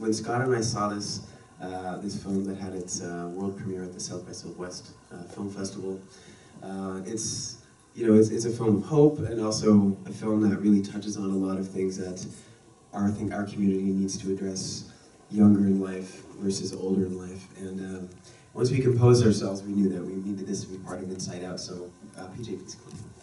When Scott and I saw this, uh, this film that had its uh, world premiere at the South by Southwest uh, Film Festival, uh, it's you know it's, it's a film of hope and also a film that really touches on a lot of things that our I think our community needs to address younger in life versus older in life. And um, once we composed ourselves, we knew that we needed this to be part of Inside Out. So uh, PJ, please come.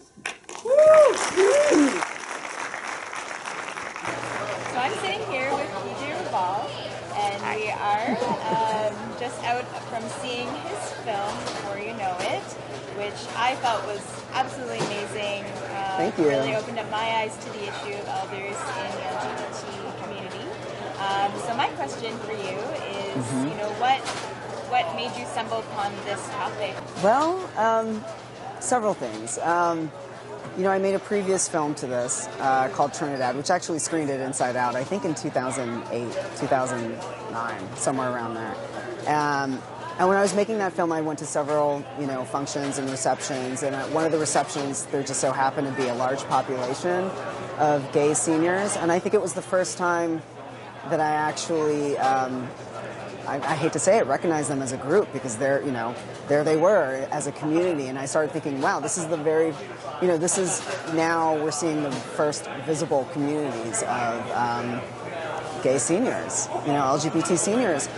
Film Before You Know It, which I felt was absolutely amazing. Uh, Thank you. Really opened up my eyes to the issue of elders in the LGBT community. Um, so my question for you is, Mm-hmm. you know, what what made you stumble upon this topic? Well, um, several things. Um, you know, I made a previous film to this uh, called Trinidad, which actually screened it inside out, I think in 2008, 2009, somewhere around there. And when I was making that film, I went to several, you know, functions and receptions. And at one of the receptions, there just so happened to be a large population of gay seniors. And I think it was the first time that I actually um, I, I hate to say it, recognize them as a group because they're, you know, there they were as a community. And I started thinking, wow, this is the very, you know, this is now we're seeing the first visible communities of um, gay seniors, you know, LGBT seniors.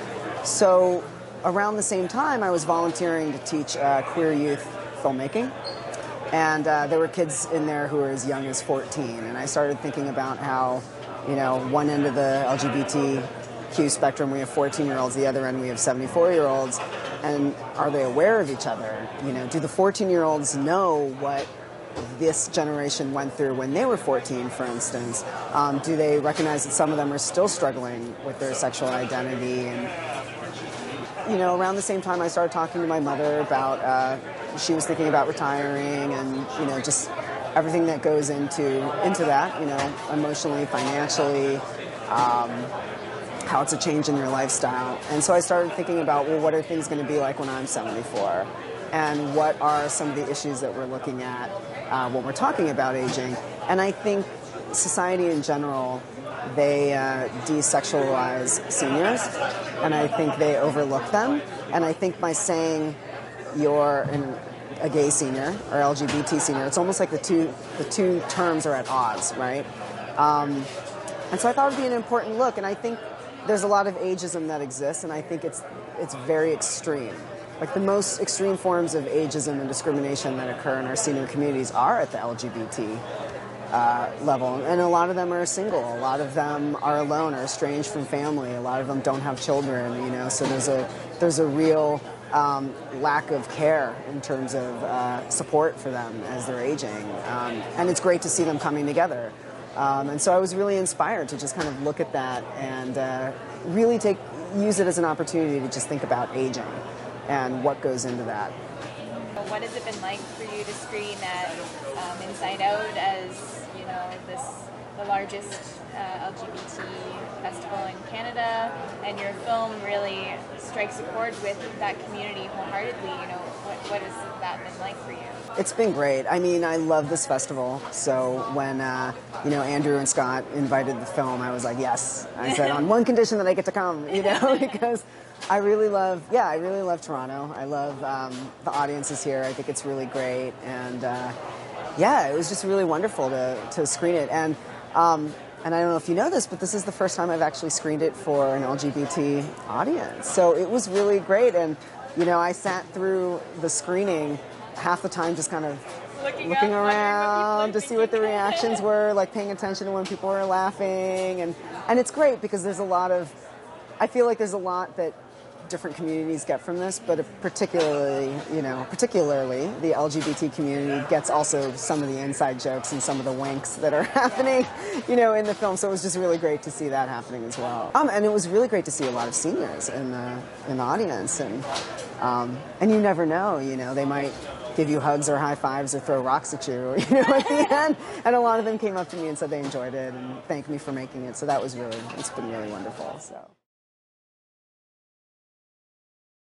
So around the same time, I was volunteering to teach uh, queer youth filmmaking. And uh, there were kids in there who were as young as 14. And I started thinking about how, you know, one end of the LGBTQ spectrum, we have 14 year olds, the other end, we have 74 year olds. And are they aware of each other? You know, do the 14 year olds know what this generation went through when they were 14, for instance? Um, do they recognize that some of them are still struggling with their sexual identity and you know, around the same time, I started talking to my mother about. Uh, she was thinking about retiring, and you know, just everything that goes into into that. You know, emotionally, financially, um, how it's a change in your lifestyle. And so I started thinking about, well, what are things going to be like when I'm 74, and what are some of the issues that we're looking at uh, when we're talking about aging. And I think society in general they uh, desexualize seniors, and I think they overlook them. And I think by saying you're an, a gay senior or LGBT senior, it's almost like the two the two terms are at odds, right? Um, and so I thought it would be an important look, and I think there's a lot of ageism that exists, and I think it's it's very extreme. Like the most extreme forms of ageism and discrimination that occur in our senior communities are at the LGBT uh, level, and a lot of them are single. A lot of them are alone or estranged from family. A lot of them don't have children. You know, so there's a there's a real um, lack of care in terms of uh, support for them as they're aging, um, and it's great to see them coming together. Um, and so I was really inspired to just kind of look at that and uh, really take use it as an opportunity to just think about aging and what goes into that. What has it been like for you to screen at um, Inside Out as know this the largest uh, LGBT festival in Canada, and your film really strikes a chord with that community wholeheartedly. You know, what, what has that been like for you? It's been great. I mean, I love this festival. So when uh, you know Andrew and Scott invited the film, I was like, yes. I said on one condition that I get to come, you know, because I really love, yeah, I really love Toronto. I love um, the audiences here. I think it's really great, and uh, yeah, it was just really wonderful to to screen it. And um, and I don't know if you know this, but this is the first time I've actually screened it for an LGBT audience. So it was really great, and you know, I sat through the screening half the time just kind of Looking, looking up, wondering what people around to see what the reactions were, like paying attention to when people were laughing, and and it's great because there's a lot of, I feel like there's a lot that different communities get from this, but particularly, you know, particularly the LGBT community gets also some of the inside jokes and some of the winks that are happening, you know, in the film. So it was just really great to see that happening as well. Um, and it was really great to see a lot of seniors in the in the audience, and um, and you never know, you know, they might give you hugs or high fives or throw rocks at you, you know, at the end. And a